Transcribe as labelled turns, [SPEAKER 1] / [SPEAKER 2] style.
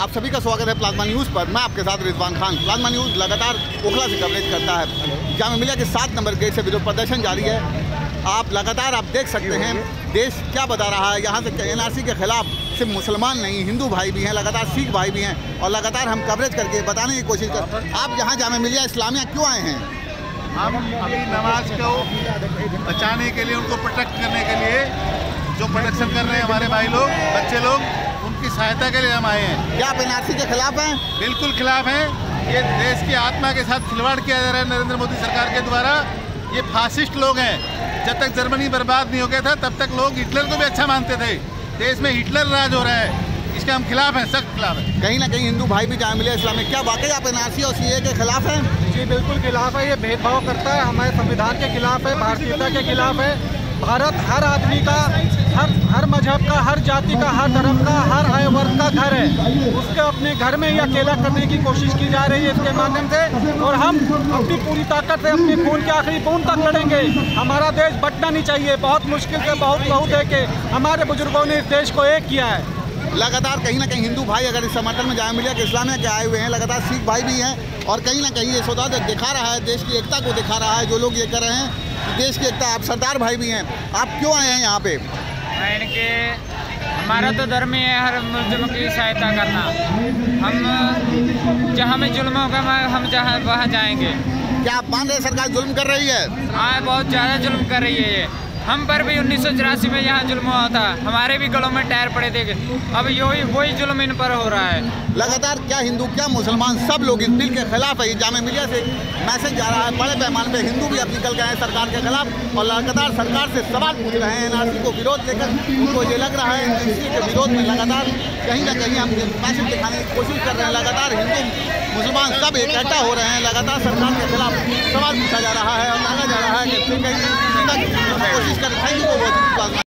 [SPEAKER 1] आप सभी का स्वागत है प्लाज्मा न्यूज़ पर। मैं आपके साथ रिजवान खान। प्लाज्मा न्यूज़ लगातार ओखला से कवरेज करता है। जामिया मिलिया के सात नंबर गेट से विरोध प्रदर्शन जारी है। आप लगातार आप देख सकते हैं, देश क्या बता रहा है? यहाँ से एनआरसी के खिलाफ सिर्फ़ मुसलमान नहीं, हिंदू भाई भी हैं, लगातार सिख भाई भी हैं और लगातार हम कवरेज करके बताने की कोशिश कर आप यहाँ जामिया मिलिया, इस्लामिया क्यों आए हैं?
[SPEAKER 2] हम अभी नमाज़ को बचाने के लिए, उनको प्रोटेक्ट करने के लिए जो प्रोटेक्शन कर रहे हैं हमारे भाई लोग, बच्चे लोग उनकी सहायता के लिए हम आए हैं।
[SPEAKER 1] क्या आप एनआरसी के खिलाफ हैं?
[SPEAKER 2] बिल्कुल खिलाफ हैं। ये देश की आत्मा के साथ खिलवाड़ किया जा रहा है नरेंद्र मोदी सरकार के द्वारा। ये फासिस्ट लोग हैं। जब तक जर्मनी बर्बाद नहीं हो गया था तब तक लोग हिटलर को भी अच्छा मानते थे। देश में हिटलर राज हो रहा है। इसके हम खिलाफ हैं सख्त खिलाफ हैं।
[SPEAKER 1] कहीं ना कहीं हिंदू भाई भी जामिया मिलिया इस्लामिया क्या वाकई आप एनआरसी और सीए के खिलाफ हैं?
[SPEAKER 3] जी बिल्कुल खिलाफ है। ये भेदभाव करता है। हमारे संविधान के खिलाफ है भारतीयता के खिलाफ है। भारत हर आदमी का हर हर मज़हब का, हर जाति का, हर धर्म का, हर आय वर्ग का घर है। उसके अपने घर में ही अकेला करने की कोशिश की जा रही है इसके माध्यम से। और हम अपनी पूरी ताकत से अपने खून के आखिरी खून तक लड़ेंगे। हमारा देश बटना नहीं चाहिए। बहुत मुश्किल से, बहुत बहुत है कि हमारे बुज़ुर्गों ने इस देश को एक किया है।
[SPEAKER 1] लगातार कहीं ना कहीं हिंदू भाई अगर इस समर्थन में जाए मिलिया के इस्लामिया के आए हुए हैं, लगातार सिख भाई भी हैं और कहीं ना कहीं ये सौदा दिखा रहा है, देश की एकता को दिखा रहा है, जो लोग ये कर रहे हैं, देश की एकता, आप सरदार भाई भी हैं। आप क्यों आए हैं यहाँ पे?
[SPEAKER 4] के हमारा तो धर्म ही है हर मुजुर्म की सहायता करना। हम जहाँ में जुल्म होगा हम जहाँ वहाँ जाएँगे।
[SPEAKER 1] क्या आप मान रहे सरकार जुल्म कर रही है?
[SPEAKER 4] हाँ बहुत ज़्यादा जुल्म कर रही है ये। हम पर भी उन्नीस सौ चौरासी में यहाँ जुल्म हुआ था। हमारे भी गलों में टायर पड़े थे। अब यही वही जुल्म इन पर हो रहा है।
[SPEAKER 1] लगातार क्या हिंदू, क्या मुसलमान सब लोग इस बिल के खिलाफ है जामे मिलिया से मैसेज जा रहा है। बड़े पैमाने पे हिंदू भी अब निकल गए हैं सरकार के खिलाफ और लगातार सरकार से सवाल पूछ रहे हैं। एनआरसी को विरोध लेकर उनको ये लग रहा है के विरोध में लगातार कहीं ना कहीं हम मैसेज दिखाने की कोशिश कर रहे हैं। लगातार हिंदू, मुसलमान सब इकट्ठा हो रहे हैं। लगातार सरकार के खिलाफ सवाल पूछा जा रहा है और मांगा जा रहा है कि कहीं कोशिश करें थैंक यू